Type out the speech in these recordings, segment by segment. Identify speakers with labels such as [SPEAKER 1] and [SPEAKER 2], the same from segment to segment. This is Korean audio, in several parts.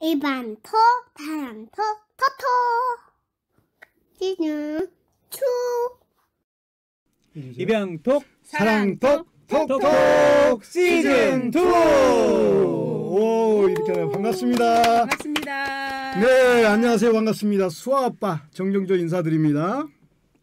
[SPEAKER 1] 일반토, 다람토, 토토. 시즌 2.
[SPEAKER 2] 입양톡
[SPEAKER 3] 사랑톡 톡톡 시즌 2. 오 이렇게 하면 반갑습니다.
[SPEAKER 4] 반갑습니다.
[SPEAKER 3] 네 안녕하세요 반갑습니다. 수아 아빠 정정조 인사드립니다.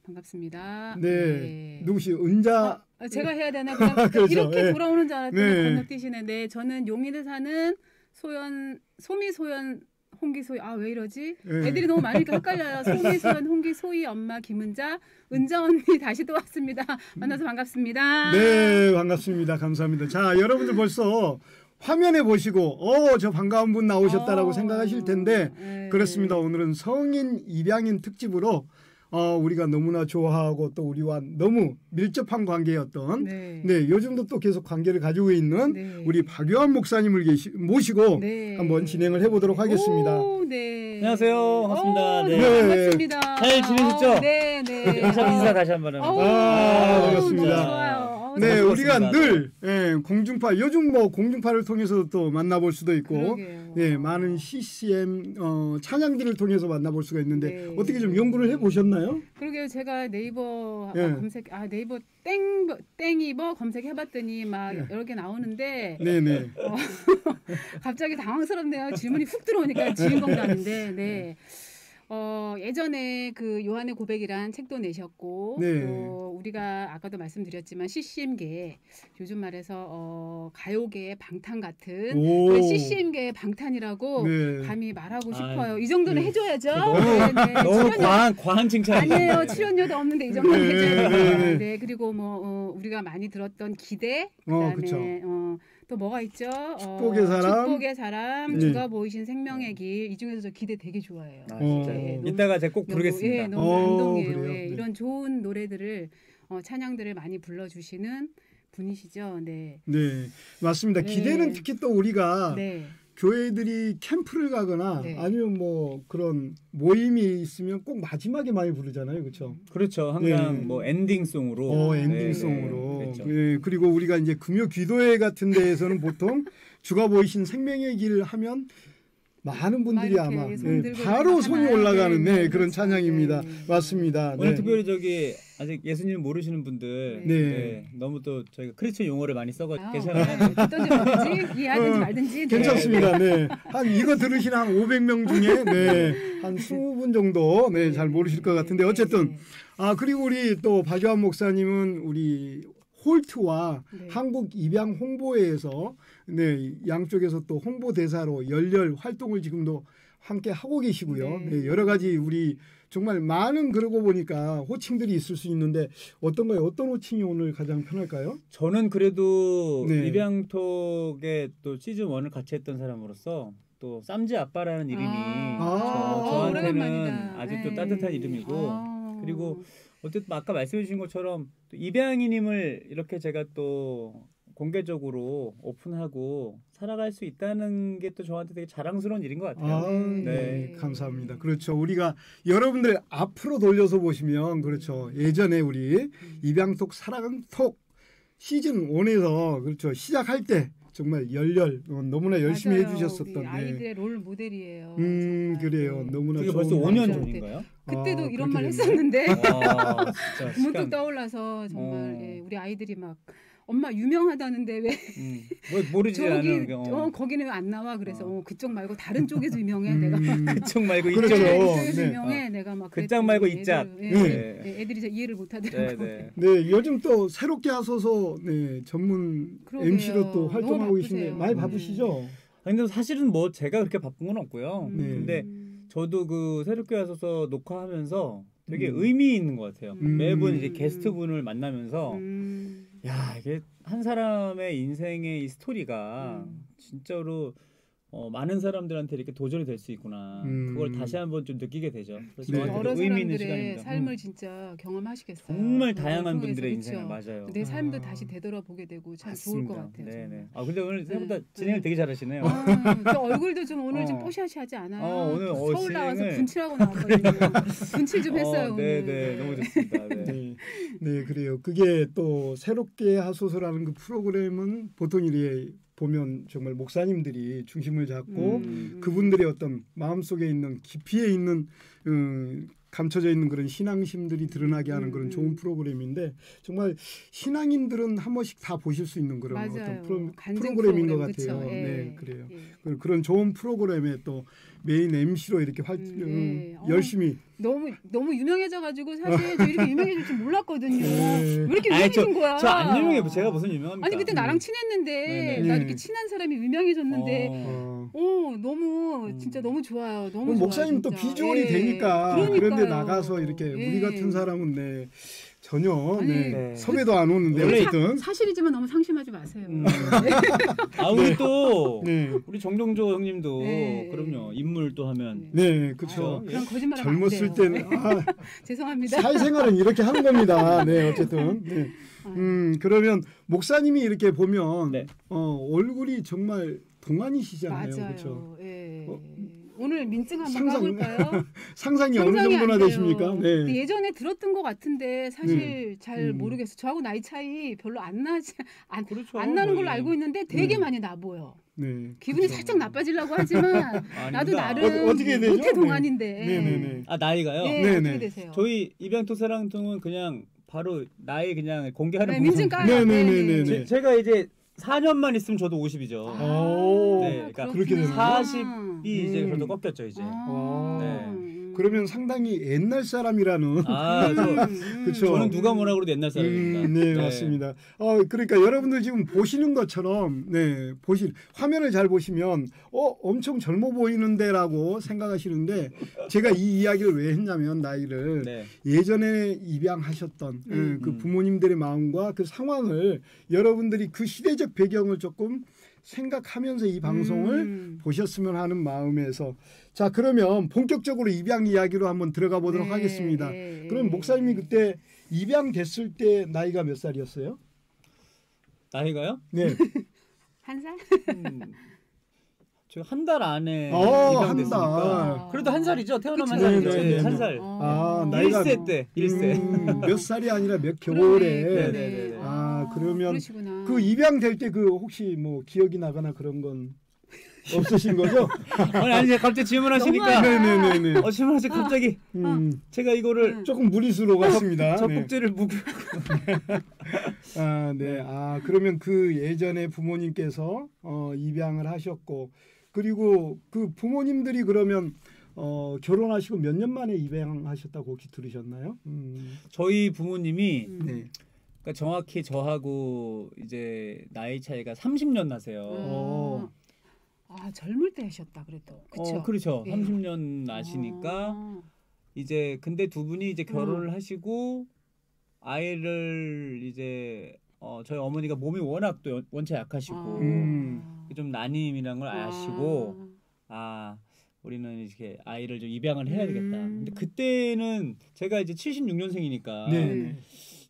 [SPEAKER 4] 반갑습니다.
[SPEAKER 3] 네, 누구시 은자
[SPEAKER 4] 아, 제가 해야 되나
[SPEAKER 3] 그렇죠.
[SPEAKER 4] 이렇게
[SPEAKER 3] 네.
[SPEAKER 4] 돌아오는 줄 알았더니
[SPEAKER 3] 네.
[SPEAKER 4] 건너뛰시네. 네, 저는 용인에 사는 소연 소미 소연 홍기 소희 아 왜 이러지?
[SPEAKER 3] 네.
[SPEAKER 4] 애들이 너무 많으니까 헷갈려요. 소미 소연 홍기 소희 엄마 김은자 은자 언니 다시 또 왔습니다. 만나서 반갑습니다.
[SPEAKER 3] 네 반갑습니다. 감사합니다. 자 여러분들 벌써 화면에 보시고 어 저 반가운 분 나오셨다라고
[SPEAKER 4] 어,
[SPEAKER 3] 생각하실 텐데
[SPEAKER 4] 네.
[SPEAKER 3] 그렇습니다. 오늘은 성인 입양인 특집으로 어, 우리가 너무나 좋아하고 또 우리와 너무 밀접한 관계였던
[SPEAKER 4] 네.
[SPEAKER 3] 네, 요즘도 또 계속 관계를 가지고 있는
[SPEAKER 4] 네.
[SPEAKER 3] 우리 박유한 목사님을 계시, 모시고
[SPEAKER 4] 네.
[SPEAKER 3] 한번 진행을 해보도록 하겠습니다.
[SPEAKER 4] 오, 네.
[SPEAKER 2] 안녕하세요. 반갑습니다.
[SPEAKER 4] 오,
[SPEAKER 2] 네.
[SPEAKER 4] 네.
[SPEAKER 3] 네.
[SPEAKER 4] 반갑습니다.
[SPEAKER 2] 잘 지내셨죠?
[SPEAKER 4] 어, 네, 네.
[SPEAKER 2] 한번 인사 다시 한번 합니다.
[SPEAKER 3] 아, 반갑습니다.
[SPEAKER 4] 좋아요. 어,
[SPEAKER 3] 네,
[SPEAKER 2] 반갑습니다.
[SPEAKER 3] 우리가 늘 예, 공중파 요즘 뭐 공중파를 통해서 또 만나볼 수도 있고,
[SPEAKER 4] 그러게요.
[SPEAKER 3] 네, 많은 CCM 어, 찬양들을 통해서 만나볼 수가 있는데
[SPEAKER 4] 네.
[SPEAKER 3] 어떻게 좀 연구를 해 보셨나요?
[SPEAKER 4] 그러게요. 제가 네이버 아,
[SPEAKER 3] 예.
[SPEAKER 4] 검색 아 네이버 땡 땡이버 검색해봤더니 막
[SPEAKER 3] 예.
[SPEAKER 4] 여러 개 나오는데
[SPEAKER 3] 네, 네.
[SPEAKER 4] 어, 갑자기 당황스럽네요. 질문이 훅 들어오니까 주인공도 아닌데 네. 어, 예전에 그 요한의 고백이란 책도 내셨고
[SPEAKER 3] 네.
[SPEAKER 4] 또 우리가 아까도 말씀드렸지만 CCM계 요즘 말해서 어, 가요계의 방탄 같은
[SPEAKER 3] 오.
[SPEAKER 4] 그 CCM계의 방탄이라고
[SPEAKER 3] 네.
[SPEAKER 4] 감히 말하고 싶어요. 이 정도는
[SPEAKER 3] 네.
[SPEAKER 4] 해줘야죠.
[SPEAKER 2] 너무
[SPEAKER 4] 네, 네.
[SPEAKER 2] 너무
[SPEAKER 4] 출연료
[SPEAKER 2] 과한 과한 칭찬
[SPEAKER 4] 아니에요. 출연료도 없는데 이 정도는
[SPEAKER 3] 네,
[SPEAKER 4] 해줘야
[SPEAKER 3] 네,
[SPEAKER 4] 돼요.
[SPEAKER 3] 네.
[SPEAKER 4] 네, 그리고 뭐 어, 우리가 많이 들었던 기대,
[SPEAKER 3] 어,
[SPEAKER 4] 그다음에
[SPEAKER 3] 그쵸.
[SPEAKER 4] 어, 또 뭐가 있죠? 어,
[SPEAKER 3] 축복의 사람.
[SPEAKER 4] 축복의 사람,
[SPEAKER 3] 네.
[SPEAKER 4] 주가 보이신 생명의 길. 이 중에서 저 기대 되게 좋아해요.
[SPEAKER 2] 아,
[SPEAKER 3] 어.
[SPEAKER 2] 진짜.
[SPEAKER 4] 네, 너무-
[SPEAKER 2] 이따가 제가 꼭 부르겠습니다.
[SPEAKER 4] 예, 너무
[SPEAKER 3] 어,
[SPEAKER 4] 감동이에요.
[SPEAKER 3] 그래요?
[SPEAKER 4] 예,
[SPEAKER 3] 네.
[SPEAKER 4] 이런 좋은 노래들을 어, 찬양들을 많이 불러주시는 분이시죠. 네.
[SPEAKER 3] 네, 맞습니다.
[SPEAKER 4] 네.
[SPEAKER 3] 기대는 특히 또 우리가
[SPEAKER 4] 네.
[SPEAKER 3] 교회들이 캠프를 가거나
[SPEAKER 4] 네.
[SPEAKER 3] 아니면 뭐 그런 모임이 있으면 꼭 마지막에 많이 부르잖아요, 그렇죠?
[SPEAKER 2] 그렇죠. 항상
[SPEAKER 3] 네.
[SPEAKER 2] 뭐 엔딩송으로.
[SPEAKER 3] 어,
[SPEAKER 2] 네,
[SPEAKER 3] 엔딩송으로.
[SPEAKER 2] 네, 그렇죠.
[SPEAKER 3] 예, 그리고 우리가 이제 금요 기도회 같은 데에서는 보통 주가 보이신 생명의 길을 하면 많은 분들이 아마
[SPEAKER 4] 손
[SPEAKER 3] 예, 바로 손이? 올라가는
[SPEAKER 4] 네,
[SPEAKER 3] 네,
[SPEAKER 4] 네,
[SPEAKER 3] 그런. 찬양입니다.
[SPEAKER 4] 네.
[SPEAKER 3] 맞습니다.
[SPEAKER 2] 오늘
[SPEAKER 3] 네.
[SPEAKER 2] 특별히 저기 아직 예수님 모르시는 분들
[SPEAKER 4] 네.
[SPEAKER 2] 네, 너무 또 저희가 크리스천 용어를 많이 써가
[SPEAKER 4] 아, 말든지 이해하든지
[SPEAKER 3] 어,
[SPEAKER 4] 말든지 네.
[SPEAKER 3] 괜찮습니다. 네. 한 이거 들으시는 한 500명 중에 네. 한 20분 정도 네, 잘 모르실 것 같은데 어쨌든
[SPEAKER 4] 네.
[SPEAKER 3] 아 그리고 우리 또 박유한 목사님은 우리 홀트와
[SPEAKER 4] 네.
[SPEAKER 3] 한국 입양 홍보회에서 네 양쪽에서 또 홍보 대사로 열렬 활동을 지금도 함께 하고 계시고요.
[SPEAKER 4] 네.
[SPEAKER 3] 네, 여러 가지 우리 정말 많은 그러고 보니까 호칭들이 있을 수 있는데 어떤가요? 어떤 호칭이 오늘 가장 편할까요?
[SPEAKER 2] 저는 그래도
[SPEAKER 3] 네.
[SPEAKER 2] 입양톡의 또 시즌 1을 같이 했던 사람으로서 또 쌈지 아빠라는 이름이
[SPEAKER 3] 아,
[SPEAKER 2] 저, 저한테는
[SPEAKER 4] 오래간만이다.
[SPEAKER 2] 아직도
[SPEAKER 4] 네.
[SPEAKER 2] 따뜻한 이름이고
[SPEAKER 4] 아.
[SPEAKER 2] 그리고 어쨌든 아까 말씀해 주신 것처럼 또 입양이님을 이렇게 제가 또 공개적으로 오픈하고 살아갈 수 있다는 게 또 저한테 되게 자랑스러운 일인 것 같아요.
[SPEAKER 3] 아, 네.
[SPEAKER 2] 네.
[SPEAKER 3] 감사합니다. 그렇죠. 우리가 여러분들 앞으로 돌려서 보시면 그렇죠. 예전에 우리 입양톡 사랑톡 시즌 1에서 그렇죠. 시작할 때 정말 열렬 어, 너무나 열심히
[SPEAKER 4] 맞아요.
[SPEAKER 3] 해주셨었던
[SPEAKER 4] 우리
[SPEAKER 3] 네.
[SPEAKER 4] 아이들의 롤 모델이에요.
[SPEAKER 3] 음
[SPEAKER 4] 정말.
[SPEAKER 3] 그래요.
[SPEAKER 4] 네.
[SPEAKER 3] 너무나
[SPEAKER 2] 그게 벌써
[SPEAKER 3] 것
[SPEAKER 2] 5년
[SPEAKER 3] 같아요.
[SPEAKER 2] 전인가요?
[SPEAKER 4] 그때도
[SPEAKER 3] 아,
[SPEAKER 4] 이런 말. 했었는데
[SPEAKER 2] 와,
[SPEAKER 4] 문득. 떠올라서 정말
[SPEAKER 2] 어.
[SPEAKER 4] 예, 우리 아이들이 막 엄마 유명하다는데 왜
[SPEAKER 2] 음, 뭐 모르지
[SPEAKER 4] 저기
[SPEAKER 2] 않은 경
[SPEAKER 4] 어, 거기는 왜 안 나와? 그래서
[SPEAKER 2] 어.
[SPEAKER 4] 어, 그쪽 말고 다른 쪽에서 유명해.
[SPEAKER 3] 음,
[SPEAKER 4] 내가 막
[SPEAKER 2] 그쪽 말고
[SPEAKER 3] 그렇죠.
[SPEAKER 2] 이쪽.
[SPEAKER 4] 네,
[SPEAKER 3] 네. 네.
[SPEAKER 4] 유명해. 내가 막 그랬더니
[SPEAKER 2] 말고
[SPEAKER 4] 애들,
[SPEAKER 2] 이짝.
[SPEAKER 4] 예,
[SPEAKER 3] 네.
[SPEAKER 4] 예, 애들이 잘 이해를 못
[SPEAKER 2] 네,
[SPEAKER 4] 하더라고요.
[SPEAKER 2] 네.
[SPEAKER 3] 네, 요즘 또 새롭게 하소서 네, 전문
[SPEAKER 4] 그러게요.
[SPEAKER 3] MC로 또 활동하고 계신데. 많이
[SPEAKER 4] 네.
[SPEAKER 3] 바쁘시죠?
[SPEAKER 2] 근데 사실은 뭐 제가 그렇게 바쁜 건 없고요.
[SPEAKER 4] 음.
[SPEAKER 3] 네.
[SPEAKER 2] 근데 저도 그 새롭게 와서 녹화하면서 되게
[SPEAKER 3] 음.
[SPEAKER 2] 의미 있는 것 같아요.
[SPEAKER 3] 음.
[SPEAKER 2] 매번 이제 게스트 분을 만나면서
[SPEAKER 4] 음.
[SPEAKER 2] 야 이게 한 사람의 인생의 이 스토리가
[SPEAKER 4] 음.
[SPEAKER 2] 진짜로 어, 많은 사람들한테 이렇게 도전이 될 수 있구나.
[SPEAKER 3] 음.
[SPEAKER 2] 그걸 다시 한번 좀 느끼게 되죠. 그래서
[SPEAKER 3] 네.
[SPEAKER 4] 여러
[SPEAKER 2] 의미 있는
[SPEAKER 4] 사람들의
[SPEAKER 2] 시간입니다.
[SPEAKER 4] 삶을
[SPEAKER 2] 음.
[SPEAKER 4] 진짜 경험하시겠어요.
[SPEAKER 2] 정말
[SPEAKER 4] 그걸
[SPEAKER 2] 다양한 분들의? 인생을 맞아요.
[SPEAKER 4] 내 삶도
[SPEAKER 3] 아.
[SPEAKER 4] 다시 되돌아보게 되고 참 좋을 것 같아요.
[SPEAKER 2] 네네.
[SPEAKER 4] 정말.
[SPEAKER 2] 아 근데 오늘 생각보다
[SPEAKER 4] 네.
[SPEAKER 2] 진행을
[SPEAKER 4] 네.
[SPEAKER 2] 되게 잘하시네요.
[SPEAKER 4] 아, 저 얼굴도 좀 오늘 좀
[SPEAKER 2] 어.
[SPEAKER 4] 뽀샤시하지 않아요?
[SPEAKER 2] 어, 오늘 어,
[SPEAKER 4] 서울 나와서
[SPEAKER 2] 진행을-
[SPEAKER 4] 분칠하고 나왔거든요. 분칠 좀 했어요
[SPEAKER 2] 어,
[SPEAKER 4] 오늘.
[SPEAKER 2] 네네 너무 좋습니다. 네.
[SPEAKER 3] 그래요. 그게 또 새롭게 하소서라는 그 프로그램은 보통 이래 보면 정말 목사님들이 중심을 잡고
[SPEAKER 4] 음.
[SPEAKER 3] 그분들의 어떤 마음속에 있는 깊이에 있는 음, 감춰져 있는 그런 신앙심들이 드러나게 하는 그런
[SPEAKER 4] 음,
[SPEAKER 3] 좋은
[SPEAKER 4] 음.
[SPEAKER 3] 프로그램인데 정말 신앙인들은 한 번씩 다 보실 수 있는 그런
[SPEAKER 4] 맞아요.
[SPEAKER 3] 어떤 프로, 프로그램인 것
[SPEAKER 4] 프로그램,
[SPEAKER 3] 같아요.
[SPEAKER 4] 그쵸? 예.
[SPEAKER 3] 네, 그래요.
[SPEAKER 4] 예.
[SPEAKER 3] 그- 그런 좋은 프로그램에 또 메인 MC로 이렇게 활,
[SPEAKER 4] 음,
[SPEAKER 3] 음,
[SPEAKER 4] 예. 어.
[SPEAKER 3] 열심히
[SPEAKER 4] 너무 너무 유명해져가지고 사실 저 이렇게 유명해질 줄 몰랐거든요.
[SPEAKER 3] 네.
[SPEAKER 4] 왜 이렇게 유명해진 거야?
[SPEAKER 2] 저 안 유명해. 제가 무슨 유명합니까?
[SPEAKER 4] 아니 그때 나랑
[SPEAKER 3] 음.
[SPEAKER 4] 친했는데
[SPEAKER 2] 네네.
[SPEAKER 4] 나
[SPEAKER 3] 네.
[SPEAKER 4] 이렇게 친한 사람이 유명해졌는데
[SPEAKER 2] 어.
[SPEAKER 3] 어,
[SPEAKER 4] 오 너무
[SPEAKER 2] 음.
[SPEAKER 4] 진짜 너무 좋아요. 너무 좋아,
[SPEAKER 3] 목사님 또
[SPEAKER 4] 진짜.
[SPEAKER 3] 비주얼이
[SPEAKER 4] 예.
[SPEAKER 3] 되니까
[SPEAKER 4] 그러니까요.
[SPEAKER 3] 그런데 나가서 이렇게
[SPEAKER 4] 예.
[SPEAKER 3] 우리 같은 사람은 네, 전혀
[SPEAKER 4] 아니,
[SPEAKER 3] 네,
[SPEAKER 2] 네.
[SPEAKER 3] 섭외도 안 오는데
[SPEAKER 2] 원래
[SPEAKER 3] 어쨌든
[SPEAKER 4] 사 실이지만 너무 상심하지 마세요.
[SPEAKER 2] 음. 아 우리 또
[SPEAKER 3] 네,
[SPEAKER 2] 우리 정정조 형님도
[SPEAKER 4] 네.
[SPEAKER 2] 그럼요 인물 또 하면
[SPEAKER 3] 네, 그렇죠.
[SPEAKER 2] 아유,
[SPEAKER 4] 그런 거짓말하면 안
[SPEAKER 3] 젊었을. 때는 아,
[SPEAKER 4] 죄송합니다.
[SPEAKER 3] 사회생활은 이렇게 하는 겁니다. 네, 어쨌든. 네. 음, 그러면 목사님이 이렇게 보면
[SPEAKER 2] 네.
[SPEAKER 3] 어, 얼굴이 정말 동안이시잖아요.
[SPEAKER 4] 맞아요.
[SPEAKER 3] 그렇죠.
[SPEAKER 4] 예.
[SPEAKER 3] 어,
[SPEAKER 4] 오늘 민증 한번
[SPEAKER 3] 상상-
[SPEAKER 4] 까볼까요?
[SPEAKER 3] 상상이 어느 정도나. 되십니까? 네.
[SPEAKER 4] 예전에 들었던 것 같은데 사실 잘
[SPEAKER 3] 음.
[SPEAKER 4] 모르겠어. 저하고 나이 차이 별로 안 나지 안,
[SPEAKER 2] 그렇죠.
[SPEAKER 4] 안 나는 걸로
[SPEAKER 2] 거의.
[SPEAKER 4] 알고 있는데 되게
[SPEAKER 3] 네.
[SPEAKER 4] 많이 나 보여.
[SPEAKER 3] 네.
[SPEAKER 4] 기분이
[SPEAKER 3] 그렇죠.
[SPEAKER 4] 살짝 나빠지려고 하지만 나도. 나름
[SPEAKER 3] 어, 어떻게 되죠?
[SPEAKER 4] 못해 동안인데.
[SPEAKER 3] 네, 네, 네.
[SPEAKER 2] 아 나이가요?
[SPEAKER 4] 예,
[SPEAKER 3] 네,
[SPEAKER 4] 어떻게
[SPEAKER 3] 네.
[SPEAKER 4] 되세요?
[SPEAKER 2] 저희 입양토 사랑통은 그냥 바로 나이 그냥 공개하는
[SPEAKER 4] 네. 민증 까요.
[SPEAKER 3] 네, 네, 네, 네,
[SPEAKER 2] 제, 제가 이제 4년만 있으면 저도 50이죠.
[SPEAKER 3] 오.
[SPEAKER 2] 네, 그러니까
[SPEAKER 3] 그렇게 되나요?
[SPEAKER 2] 40이 이제
[SPEAKER 3] 음.
[SPEAKER 2] 저도 꺾였죠 이제.
[SPEAKER 4] 아.
[SPEAKER 2] 네.
[SPEAKER 4] 음.
[SPEAKER 3] 그러면 상당히 옛날 사람이라는
[SPEAKER 2] 아,
[SPEAKER 4] 음,
[SPEAKER 2] 저,
[SPEAKER 4] 음.
[SPEAKER 3] 그쵸.
[SPEAKER 2] 저는 누가 뭐라 그래도 옛날 사람입니다.
[SPEAKER 3] 음, 네, 맞습니다. 어, 그러니까 여러분들 지금 보시는 것처럼 네, 보시 화면을 잘 보시면 어, 엄청 젊어 보이는데라고 생각하시는데 제가 이 이야기를 왜 했냐면 나이를
[SPEAKER 2] 네.
[SPEAKER 3] 예전에 입양하셨던 예,
[SPEAKER 4] 음.
[SPEAKER 3] 그
[SPEAKER 2] 음.
[SPEAKER 3] 부모님들의 마음과 그 상황을 여러분들이 그 시대적 배경을 조금 생각하면서 이 방송을
[SPEAKER 4] 음.
[SPEAKER 3] 보셨으면 하는 마음에서 자 그러면 본격적으로 입양 이야기로 한번 들어가 보도록
[SPEAKER 4] 네,
[SPEAKER 3] 하겠습니다.
[SPEAKER 4] 네,
[SPEAKER 3] 그럼
[SPEAKER 4] 네.
[SPEAKER 3] 목사님이 그때 입양 됐을 때 나이가 몇 살이었어요?
[SPEAKER 2] 나이가요?
[SPEAKER 3] 네.
[SPEAKER 4] 한 살?
[SPEAKER 2] 음, 제가 한달 안에
[SPEAKER 3] 어, 한
[SPEAKER 2] 입양됐으니까.
[SPEAKER 3] 달.
[SPEAKER 2] 그래도 한 살이죠. 태어나면 한. 살이죠.
[SPEAKER 3] 네, 네, 네.
[SPEAKER 2] 한 살.
[SPEAKER 4] 어.
[SPEAKER 3] 아, 나이가
[SPEAKER 2] 일세 때, 일세.
[SPEAKER 3] 음, 몇 살이 아니라 몇 겨울에
[SPEAKER 4] 네,
[SPEAKER 2] 네, 네.
[SPEAKER 3] 아, 그러면
[SPEAKER 4] 그러시구나.
[SPEAKER 3] 그 입양될 때 그 혹시 뭐 기억이 나거나 그런 건 없으신 거죠?
[SPEAKER 2] 아니 아니 갑자기 질문하시니까.
[SPEAKER 3] 네네네네.
[SPEAKER 2] 어 질문하시 갑자기
[SPEAKER 3] 음,
[SPEAKER 2] 제가 이거를
[SPEAKER 4] 음.
[SPEAKER 3] 조금 무리수록했습니다. 네.
[SPEAKER 2] 적국제를 묵
[SPEAKER 3] 아, 네. 아, 그러면 그 예전에 부모님께서 어, 입양을 하셨고 그리고 그 부모님들이 그러면 어, 결혼하시고 몇 년 만에 입양하셨다고 혹시 들으셨나요? 음,
[SPEAKER 2] 저희 부모님이
[SPEAKER 4] 음.
[SPEAKER 3] 네.
[SPEAKER 2] 그러니까 정확히 저하고 이제 나이 차이가 30년 나세요.
[SPEAKER 3] 어.
[SPEAKER 4] 아 젊을 때 하셨다 그래도 그렇죠.
[SPEAKER 2] 어, 그렇죠.
[SPEAKER 4] 예.
[SPEAKER 2] 30년 나시니까
[SPEAKER 4] 아.
[SPEAKER 2] 이제 근데 두 분이 이제 결혼을
[SPEAKER 4] 음.
[SPEAKER 2] 하시고 아이를 이제 어, 저희 어머니가 몸이 워낙 또 연- 원체 약하시고
[SPEAKER 4] 아.
[SPEAKER 3] 음.
[SPEAKER 2] 좀 난임이라는 걸 아시고 아 우리는 이렇게 아이를 좀 입양을 해야 되겠다.
[SPEAKER 4] 음.
[SPEAKER 2] 근데 그때는 제가 이제 76년생이니까
[SPEAKER 3] 네.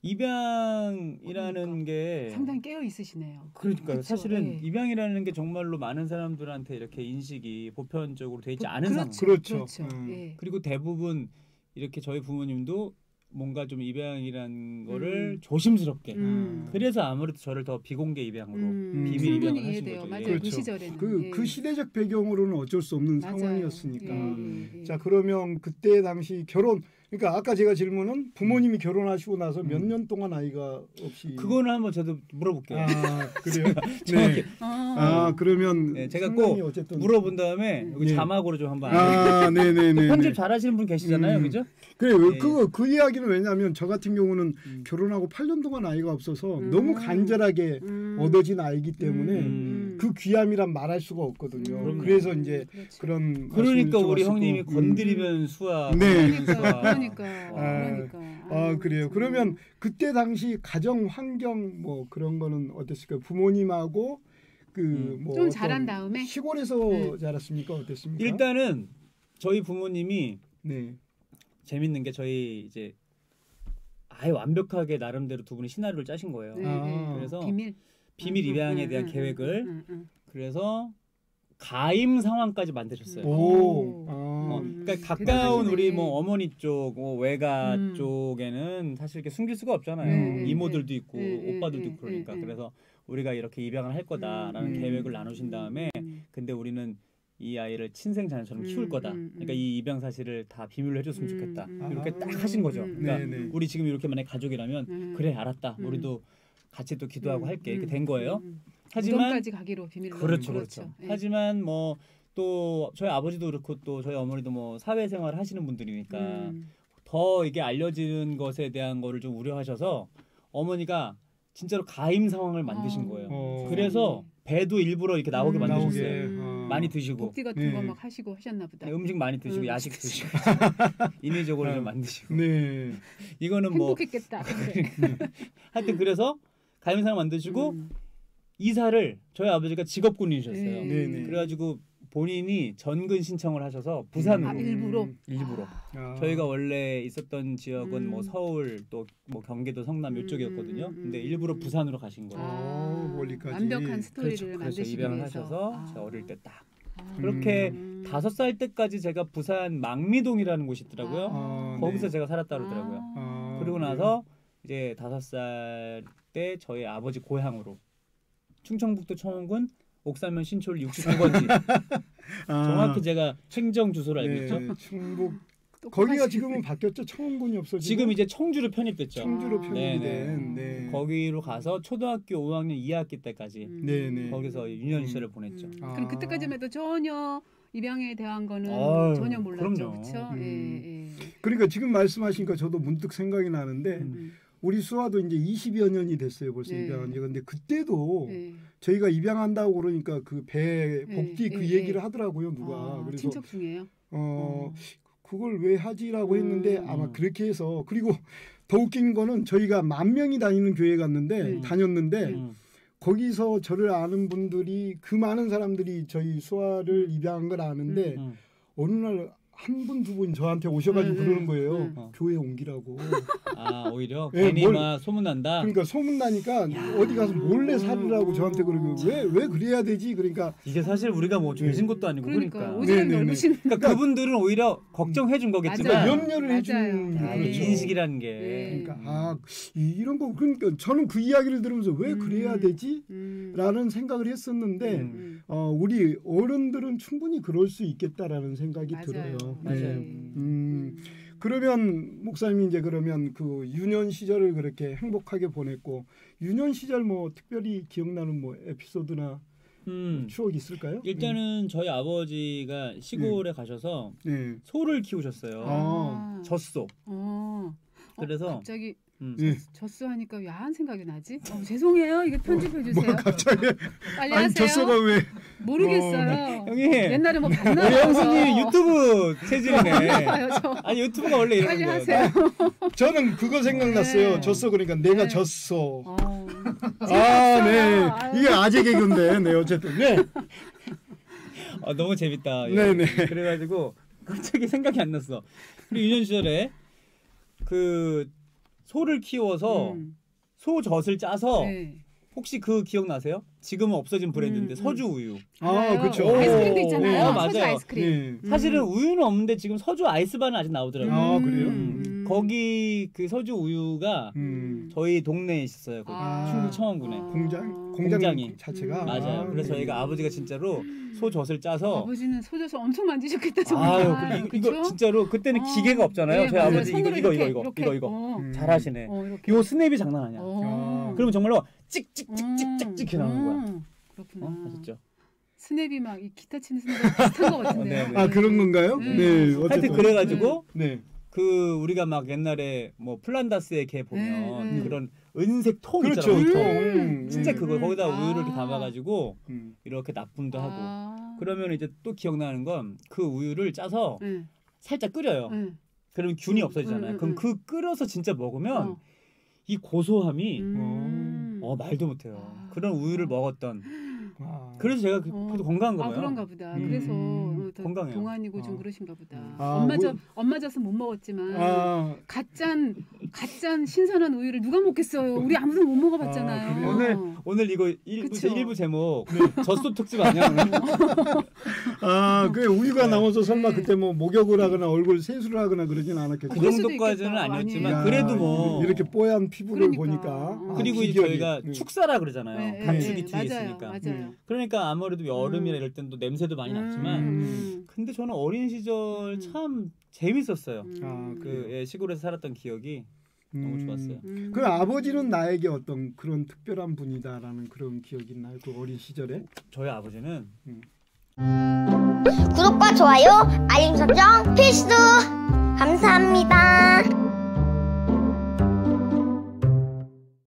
[SPEAKER 4] 네.
[SPEAKER 2] 입양이라는 게
[SPEAKER 4] 상당히 깨어 있으시네요.
[SPEAKER 2] 그러니까요.
[SPEAKER 4] 그쵸,
[SPEAKER 2] 사실은
[SPEAKER 4] 예.
[SPEAKER 2] 입양이라는 게 정말로 많은 사람들한테 이렇게 인식이 보편적으로 돼 있지 않은 상황.
[SPEAKER 3] 그렇죠.
[SPEAKER 4] 그렇죠.
[SPEAKER 3] 음.
[SPEAKER 4] 예.
[SPEAKER 2] 그리고 대부분 이렇게 저희 부모님도 뭔가 좀 입양이라는 거를
[SPEAKER 4] 음.
[SPEAKER 2] 조심스럽게.
[SPEAKER 4] 음.
[SPEAKER 2] 그래서 아무래도 저를 더 비공개 입양으로
[SPEAKER 4] 음,
[SPEAKER 2] 비밀 입양을 하신. 거죠.
[SPEAKER 4] 맞아요.
[SPEAKER 2] 예.
[SPEAKER 4] 그
[SPEAKER 3] 그렇죠.
[SPEAKER 4] 시절에는
[SPEAKER 3] 그,
[SPEAKER 4] 예.
[SPEAKER 3] 그 시대적 배경으로는 어쩔 수 없는
[SPEAKER 4] 맞아요.
[SPEAKER 3] 상황이었으니까.
[SPEAKER 4] 예, 예, 예.
[SPEAKER 3] 자 그러면 그때 당시 결혼 그러니까 아까 제가 질문은 부모님이 결혼하시고 나서 몇
[SPEAKER 2] 음.
[SPEAKER 3] 년 동안 아이가 없이
[SPEAKER 2] 그거는 한번 저도 물어볼게요.
[SPEAKER 3] 아 그래요?
[SPEAKER 2] 정확히.
[SPEAKER 3] 네.
[SPEAKER 4] 아,
[SPEAKER 3] 아 그러면
[SPEAKER 2] 네, 제가 꼭
[SPEAKER 3] 어쨌든
[SPEAKER 2] 물어본 다음에 여기
[SPEAKER 3] 네.
[SPEAKER 2] 자막으로 좀 한번
[SPEAKER 3] 아 네네네
[SPEAKER 2] 편집 잘하시는 분 계시잖아요,
[SPEAKER 3] 음.
[SPEAKER 2] 그죠?
[SPEAKER 3] 그래
[SPEAKER 2] 네.
[SPEAKER 3] 그거 그 이야기는 왜냐하면 저 같은 경우는
[SPEAKER 2] 음.
[SPEAKER 3] 결혼하고 8년 동안 아이가 없어서
[SPEAKER 4] 음.
[SPEAKER 3] 너무 간절하게
[SPEAKER 4] 음.
[SPEAKER 3] 얻어진 아이기 때문에
[SPEAKER 2] 음.
[SPEAKER 3] 그 귀함이란 말할 수가 없거든요.
[SPEAKER 2] 그럼요.
[SPEAKER 3] 그래서 이제
[SPEAKER 4] 그렇죠.
[SPEAKER 3] 그런
[SPEAKER 2] 그러니까 우리
[SPEAKER 3] 좀
[SPEAKER 2] 형님이
[SPEAKER 3] 음.
[SPEAKER 2] 건드리면 수학.
[SPEAKER 3] 네.
[SPEAKER 4] 그러니까. 그러니까
[SPEAKER 3] 아,
[SPEAKER 4] 그러니까
[SPEAKER 3] 아 그래요.
[SPEAKER 4] 참.
[SPEAKER 3] 그러면 그때 당시 가정 환경 뭐 그런 거는 어땠을까요? 부모님하고 그
[SPEAKER 2] 음.
[SPEAKER 4] 뭐좀 자란 다음에?
[SPEAKER 3] 시골에서
[SPEAKER 4] 네.
[SPEAKER 3] 자랐습니까? 어땠습니까?
[SPEAKER 2] 일단은 저희 부모님이
[SPEAKER 3] 네.
[SPEAKER 2] 재밌는 게 저희 이제 아예 완벽하게 나름대로 두 분이 시나리오를 짜신 거예요.
[SPEAKER 4] 네,
[SPEAKER 3] 아.
[SPEAKER 4] 네.
[SPEAKER 2] 그래서
[SPEAKER 4] 비밀
[SPEAKER 2] 비밀
[SPEAKER 4] 음,
[SPEAKER 2] 입양에
[SPEAKER 4] 음,
[SPEAKER 2] 대한
[SPEAKER 4] 음,
[SPEAKER 2] 계획을
[SPEAKER 4] 음, 음,
[SPEAKER 2] 그래서 가임 상황까지 만드셨어요.
[SPEAKER 4] 음.
[SPEAKER 3] 오.
[SPEAKER 4] 오.
[SPEAKER 3] 아.
[SPEAKER 2] 어,
[SPEAKER 4] 음,
[SPEAKER 2] 그러니까 가까운
[SPEAKER 4] 대단하시네.
[SPEAKER 2] 우리 뭐 어머니 쪽, 뭐 외가
[SPEAKER 4] 음.
[SPEAKER 2] 쪽에는 사실 이렇게 숨길 수가 없잖아요.
[SPEAKER 3] 네, 네,
[SPEAKER 2] 이모들도 있고
[SPEAKER 4] 네, 네,
[SPEAKER 2] 오빠들도
[SPEAKER 4] 네,
[SPEAKER 2] 있고 그러니까
[SPEAKER 4] 네, 네.
[SPEAKER 2] 그래서 우리가 이렇게 입양을 할 거다라는
[SPEAKER 3] 음.
[SPEAKER 2] 계획을 나누신 다음에
[SPEAKER 4] 음.
[SPEAKER 2] 근데 우리는 이 아이를 친생 자녀처럼
[SPEAKER 4] 음,
[SPEAKER 2] 키울 거다.
[SPEAKER 4] 음, 음.
[SPEAKER 2] 그러니까 이 입양 사실을 다 비밀로 해줬으면
[SPEAKER 4] 음,
[SPEAKER 2] 좋겠다.
[SPEAKER 4] 음.
[SPEAKER 2] 이렇게
[SPEAKER 3] 아.
[SPEAKER 2] 딱 하신 거죠.
[SPEAKER 4] 음,
[SPEAKER 2] 그러니까
[SPEAKER 3] 네네.
[SPEAKER 2] 우리 지금 이렇게 만약 가족이라면
[SPEAKER 4] 음.
[SPEAKER 2] 그래 알았다.
[SPEAKER 4] 음.
[SPEAKER 2] 우리도 같이 또 기도하고
[SPEAKER 4] 음,
[SPEAKER 2] 할게 이렇게
[SPEAKER 4] 음,
[SPEAKER 2] 된 거예요.
[SPEAKER 4] 음, 음.
[SPEAKER 2] 하지만
[SPEAKER 4] 무덤까지 가기로 비밀로
[SPEAKER 2] 그렇죠, 그렇죠.
[SPEAKER 4] 예.
[SPEAKER 2] 하지만 뭐 또 저희 아버지도 그렇고 또 저희 어머니도 뭐 사회생활을 하시는 분들이니까
[SPEAKER 4] 음.
[SPEAKER 2] 더 이게 알려지는 것에 대한 거를 좀 우려하셔서 어머니가 진짜로 가임 상황을 만드신
[SPEAKER 4] 어.
[SPEAKER 2] 거예요.
[SPEAKER 3] 어.
[SPEAKER 2] 그래서 배도 일부러 이렇게 나오게
[SPEAKER 4] 음.
[SPEAKER 2] 만드셨어요.
[SPEAKER 3] 나오게. 어.
[SPEAKER 2] 많이 드시고
[SPEAKER 4] 복지 같은
[SPEAKER 3] 네.
[SPEAKER 4] 거막 하시고 하셨나 보다.
[SPEAKER 2] 네, 음식 많이 드시고
[SPEAKER 4] 음.
[SPEAKER 2] 야식 드시고 인위적으로 좀 만드시고
[SPEAKER 3] 네.
[SPEAKER 2] 이거는 뭐
[SPEAKER 4] 행복했겠다.
[SPEAKER 2] 하여튼 그래서 가임 상황 만드시고
[SPEAKER 4] 음.
[SPEAKER 2] 이사를 저희 아버지가 직업군이셨어요.
[SPEAKER 4] 네.
[SPEAKER 3] 네네.
[SPEAKER 2] 그래가지고 본인이 전근 신청을 하셔서 부산으로
[SPEAKER 4] 아, 일부러?
[SPEAKER 2] 일부러
[SPEAKER 3] 아.
[SPEAKER 2] 저희가 원래 있었던 지역은
[SPEAKER 4] 음.
[SPEAKER 2] 뭐 서울 또 뭐 경기도 성남
[SPEAKER 4] 음,
[SPEAKER 2] 이쪽이었거든요.
[SPEAKER 4] 음, 음,
[SPEAKER 2] 근데
[SPEAKER 4] 음.
[SPEAKER 2] 일부러 부산으로 가신 거예요.
[SPEAKER 3] 아, 멀리까지.
[SPEAKER 4] 완벽한 스토리를
[SPEAKER 2] 그래서
[SPEAKER 4] 만드시기
[SPEAKER 2] 입양을
[SPEAKER 4] 위해서.
[SPEAKER 2] 하셔서
[SPEAKER 4] 아.
[SPEAKER 2] 제가 어릴 때딱
[SPEAKER 4] 아.
[SPEAKER 2] 그렇게
[SPEAKER 4] 음.
[SPEAKER 2] 다섯 살 때까지 제가 부산 망미동이라는 곳이 있더라고요.
[SPEAKER 3] 아,
[SPEAKER 2] 거기서
[SPEAKER 3] 네.
[SPEAKER 2] 제가 살았다 그러더라고요.
[SPEAKER 3] 아,
[SPEAKER 2] 그리고 나서 이제 다섯 살 때 저희 아버지 고향으로 충청북도 청원군 옥산면 신촌 69번지
[SPEAKER 3] 아,
[SPEAKER 2] 정확히 제가 행정 주소를 알고
[SPEAKER 3] 네,
[SPEAKER 2] 있죠.
[SPEAKER 3] 충북
[SPEAKER 4] 똑똑하시네.
[SPEAKER 3] 거기가 지금은 바뀌었죠. 청원군이 없어지고
[SPEAKER 2] 지금 이제 청주로 편입됐죠.
[SPEAKER 3] 청주로
[SPEAKER 4] 아.
[SPEAKER 3] 편입이
[SPEAKER 2] 네네.
[SPEAKER 3] 된. 네.
[SPEAKER 2] 거기로 가서 초등학교 5학년 2학기 때까지
[SPEAKER 4] 음.
[SPEAKER 3] 네네.
[SPEAKER 2] 거기서 유년 시절을 보냈죠.
[SPEAKER 4] 음.
[SPEAKER 3] 아.
[SPEAKER 4] 그럼 그때까지만 해도 전혀 입양에 대한 거는
[SPEAKER 2] 아유,
[SPEAKER 4] 전혀 몰랐죠. 그렇죠?
[SPEAKER 3] 음.
[SPEAKER 4] 예, 예.
[SPEAKER 3] 그러니까 지금 말씀하시니까 저도 문득 생각이 나는데
[SPEAKER 2] 음.
[SPEAKER 4] 음.
[SPEAKER 3] 우리 수아도 이제 20여 년이 됐어요. 벌써
[SPEAKER 4] 네.
[SPEAKER 3] 입양한 지. 근데 그때도
[SPEAKER 4] 예.
[SPEAKER 3] 저희가 입양한다고 그러니까 그배
[SPEAKER 4] 네,
[SPEAKER 3] 복지 그
[SPEAKER 4] 네,
[SPEAKER 3] 얘기를
[SPEAKER 4] 네.
[SPEAKER 3] 하더라고요. 누가.
[SPEAKER 4] 아,
[SPEAKER 3] 그래서
[SPEAKER 4] 친척 중에요.
[SPEAKER 3] 어
[SPEAKER 4] 어.
[SPEAKER 3] 그걸 왜 하지라고 했는데
[SPEAKER 4] 음.
[SPEAKER 3] 아마
[SPEAKER 2] 음.
[SPEAKER 3] 그렇게 해서 그리고 더 웃긴 거는 저희가 만 명이 다니는 교회 갔는데
[SPEAKER 4] 음.
[SPEAKER 3] 다녔는데
[SPEAKER 2] 음.
[SPEAKER 3] 거기서 저를 아는 분들이 그 많은 사람들이 저희 수아를 입양한 걸 아는데
[SPEAKER 2] 음.
[SPEAKER 3] 어느 날 한 분 두 분 저한테 오셔가지고
[SPEAKER 4] 네,
[SPEAKER 3] 그러는
[SPEAKER 4] 네,
[SPEAKER 3] 거예요.
[SPEAKER 4] 네.
[SPEAKER 2] 어.
[SPEAKER 3] 교회 옮기라고.
[SPEAKER 2] 아 오히려
[SPEAKER 3] 예,
[SPEAKER 2] 괜히
[SPEAKER 3] 뭘-
[SPEAKER 2] 막 소문난다.
[SPEAKER 3] 그러니까 소문 나니까 어디 가서 몰래 살으라고 저한테 그러고 왜왜 그래야 되지? 그러니까
[SPEAKER 2] 이게 사실 우리가 뭐 죄진 것도 아니고
[SPEAKER 4] 그러니까
[SPEAKER 2] 그러니까.
[SPEAKER 3] 네네네.
[SPEAKER 2] 그러니까 그분들은 오히려 걱정해 준 거겠지만
[SPEAKER 4] 맞아요.
[SPEAKER 3] 염려를 해주는
[SPEAKER 4] 맞아요.
[SPEAKER 2] 아, 이
[SPEAKER 3] 그렇죠.
[SPEAKER 2] 인식이라는 게
[SPEAKER 4] 네.
[SPEAKER 3] 그러니까 아 이- 이런 거 그러니까 저는 그 이야기를 들으면서 왜
[SPEAKER 4] 음.
[SPEAKER 3] 그래야 되지?
[SPEAKER 4] 음.
[SPEAKER 3] 라는 생각을 했었는데
[SPEAKER 2] 음.
[SPEAKER 4] 음.
[SPEAKER 3] 어, 우리 어른들은 충분히 그럴 수 있겠다라는 생각이
[SPEAKER 4] 맞아요.
[SPEAKER 3] 들어요.
[SPEAKER 2] 맞아요.
[SPEAKER 3] 네. 음, 그러면 목사님이 이제 그러면 그 유년 시절을 그렇게 행복하게 보냈고 유년 시절 뭐 특별히 기억나는 뭐 에피소드나
[SPEAKER 2] 음.
[SPEAKER 3] 추억 있을까요?
[SPEAKER 2] 일단은 저희 아버지가 시골에 가셔서
[SPEAKER 3] 네.
[SPEAKER 2] 소를 키우셨어요.
[SPEAKER 3] 아.
[SPEAKER 2] 젖소.
[SPEAKER 4] 어. 어,
[SPEAKER 2] 그래서
[SPEAKER 4] 갑자기
[SPEAKER 2] 음.
[SPEAKER 3] 네.
[SPEAKER 4] 젖소 하니까 야한 생각이 나지? 어, 죄송해요. 이거 편집해 주세요.
[SPEAKER 3] 뭐 갑자기
[SPEAKER 4] 빨리
[SPEAKER 3] 아니
[SPEAKER 4] 하세요.
[SPEAKER 3] 젖소가 왜
[SPEAKER 4] 모르겠어요.
[SPEAKER 2] 형님.
[SPEAKER 4] 옛날에 뭐
[SPEAKER 2] 우리
[SPEAKER 4] 봤나요?
[SPEAKER 2] 형수님 유튜브 체질이네.
[SPEAKER 4] 저.
[SPEAKER 2] 아니 유튜브가 원래 이런 거예요.
[SPEAKER 4] 하세요.
[SPEAKER 3] 저는 그거 생각났어요.
[SPEAKER 4] 네.
[SPEAKER 3] 젖소 그러니까 내가
[SPEAKER 4] 네.
[SPEAKER 3] 졌어.
[SPEAKER 4] 어.
[SPEAKER 3] 아, 네. 이게 아재 개그인데. 네, 어쨌든. 네.
[SPEAKER 2] 아, 너무 재밌다. 예.
[SPEAKER 3] 네네.
[SPEAKER 2] 그래가지고 갑자기 생각이 안 났어. 우리 유년 시절에 그 소를 키워서
[SPEAKER 4] 음.
[SPEAKER 2] 소 젖을 짜서
[SPEAKER 4] 네.
[SPEAKER 2] 혹시 그 기억나세요? 지금은 없어진 브랜드인데
[SPEAKER 4] 음, 음.
[SPEAKER 2] 서주 우유.
[SPEAKER 3] 아. 그렇죠.
[SPEAKER 4] 아이스크림도
[SPEAKER 2] 오,
[SPEAKER 4] 있잖아요.
[SPEAKER 2] 네,
[SPEAKER 4] 서주
[SPEAKER 2] 맞아요.
[SPEAKER 4] 아이스크림.
[SPEAKER 3] 네.
[SPEAKER 2] 사실은
[SPEAKER 4] 음.
[SPEAKER 2] 우유는 없는데 지금 서주 아이스바는 아직 나오더라고요.
[SPEAKER 3] 아, 그래요?
[SPEAKER 4] 음.
[SPEAKER 2] 거기 그 서주 우유가
[SPEAKER 3] 음.
[SPEAKER 2] 저희 동네에 있었어요. 거기
[SPEAKER 4] 아.
[SPEAKER 2] 충북 청원군에.
[SPEAKER 4] 아.
[SPEAKER 3] 공장 공장
[SPEAKER 2] 공장이.
[SPEAKER 3] 자체가
[SPEAKER 4] 음.
[SPEAKER 2] 맞아요.
[SPEAKER 3] 아,
[SPEAKER 2] 그래서
[SPEAKER 3] 네.
[SPEAKER 2] 저희가 아버지가 진짜로 소 젖을 짜서
[SPEAKER 4] 아버지는 소져서 엄청 만지셨겠다 정말.
[SPEAKER 2] 아유 그 이- 이거
[SPEAKER 4] 그쵸?
[SPEAKER 2] 진짜로 그때는
[SPEAKER 4] 어.
[SPEAKER 2] 기계가 없잖아요.
[SPEAKER 4] 네,
[SPEAKER 2] 저희
[SPEAKER 4] 맞아요.
[SPEAKER 2] 아버지 이거
[SPEAKER 4] 손으로
[SPEAKER 2] 이거
[SPEAKER 4] 이렇게,
[SPEAKER 2] 이거
[SPEAKER 4] 이렇게.
[SPEAKER 2] 이거 이거
[SPEAKER 4] 어.
[SPEAKER 3] 음.
[SPEAKER 2] 잘하시네.
[SPEAKER 4] 어, 이렇게.
[SPEAKER 2] 요 스냅이 장난 아니야.
[SPEAKER 4] 어.
[SPEAKER 2] 그러면 정말로 찍찍찍찍찍찍 해 나오는 거야.
[SPEAKER 4] 음, 그렇구나.
[SPEAKER 2] 어? 아셨죠?
[SPEAKER 4] 스냅이 막 이 기타 치는 스냅 비슷한 것 같은데요.
[SPEAKER 2] 네, 네.
[SPEAKER 3] 아 그런 건가요?
[SPEAKER 4] 네.
[SPEAKER 3] 네.
[SPEAKER 2] 하여튼 그래가지고
[SPEAKER 3] 네.
[SPEAKER 2] 그 우리가 막 옛날에 뭐 플란다스의 개 보면
[SPEAKER 4] 네, 네.
[SPEAKER 2] 그런 은색 통
[SPEAKER 3] 그렇죠.
[SPEAKER 2] 있잖아요. 통.
[SPEAKER 3] 음.
[SPEAKER 2] 진짜
[SPEAKER 3] 네.
[SPEAKER 2] 그거 거기다
[SPEAKER 4] 아.
[SPEAKER 2] 우유를 이렇게 담아가지고
[SPEAKER 3] 음.
[SPEAKER 2] 이렇게 납품도 하고
[SPEAKER 4] 아.
[SPEAKER 2] 그러면 이제 또 기억나는 건 그 우유를 짜서
[SPEAKER 4] 네.
[SPEAKER 2] 살짝 끓여요.
[SPEAKER 4] 네.
[SPEAKER 2] 그러면 균이
[SPEAKER 4] 음,
[SPEAKER 2] 없어지잖아요.
[SPEAKER 4] 음,
[SPEAKER 2] 그럼
[SPEAKER 4] 음.
[SPEAKER 2] 그 끓여서 진짜 먹으면
[SPEAKER 4] 어.
[SPEAKER 2] 이 고소함이
[SPEAKER 4] 음.
[SPEAKER 2] 어 말도 못해요.
[SPEAKER 4] 아.
[SPEAKER 2] 그런 우유를 먹었던.
[SPEAKER 3] 아.
[SPEAKER 2] 그래서 제가 그-
[SPEAKER 4] 어.
[SPEAKER 2] 그래도 건강한
[SPEAKER 4] 아
[SPEAKER 2] 거예요.
[SPEAKER 4] 그런가 보다.
[SPEAKER 3] 음.
[SPEAKER 4] 그래서 어, 더
[SPEAKER 2] 건강해요.
[SPEAKER 4] 동안이고 좀
[SPEAKER 2] 어.
[SPEAKER 4] 그러신가 보다.
[SPEAKER 3] 아,
[SPEAKER 4] 엄마 저
[SPEAKER 3] 뭐-
[SPEAKER 4] 엄마 져서 못 먹었지만
[SPEAKER 3] 아,
[SPEAKER 4] 갓짠 갓짠 신선한 우유를 누가 먹겠어요? 우리 아무도 못 먹어봤잖아요.
[SPEAKER 3] 아?
[SPEAKER 2] 오늘 오늘 이거 일부. 일부 제목 젖소 특집 아니야? 오늘?
[SPEAKER 3] 아, 그 우유가
[SPEAKER 2] 네.
[SPEAKER 3] 나와서 설마
[SPEAKER 4] 네.
[SPEAKER 3] 그때 뭐 목욕을 하거나 얼굴 세수를 하거나 그러진 않았겠죠.
[SPEAKER 2] 그 정도까지는. 아니었지만
[SPEAKER 3] 야,
[SPEAKER 2] 그래도 뭐
[SPEAKER 3] 이렇게 뽀얀 피부를
[SPEAKER 4] 그러니까.
[SPEAKER 3] 보니까
[SPEAKER 4] 어.
[SPEAKER 3] 아,
[SPEAKER 2] 그리고 이제. 저희가
[SPEAKER 3] 네.
[SPEAKER 2] 축사라 그러잖아요.
[SPEAKER 4] 네, 네,
[SPEAKER 2] 뒤에
[SPEAKER 4] 맞아요,
[SPEAKER 2] 있으니까.
[SPEAKER 4] 맞아요.
[SPEAKER 2] 그러니까 아무래도 여름이나
[SPEAKER 4] 음.
[SPEAKER 2] 이럴 땐 또 냄새도 많이 났지만
[SPEAKER 4] 음.
[SPEAKER 2] 근데 저는 어린 시절
[SPEAKER 4] 음.
[SPEAKER 2] 참 재밌었어요.
[SPEAKER 4] 음.
[SPEAKER 3] 아,
[SPEAKER 2] 그 예, 시골에서 살았던 기억이 너무
[SPEAKER 3] 음.
[SPEAKER 2] 좋았어요.
[SPEAKER 4] 음.
[SPEAKER 3] 그 아버지는 나에게 어떤 그런 특별한 분이다라는 그런 기억이 있나요? 그 어린 시절에?
[SPEAKER 2] 저희 아버지는
[SPEAKER 1] 구독과 좋아요, 알림 설정 필수. 감사합니다.